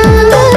Oh.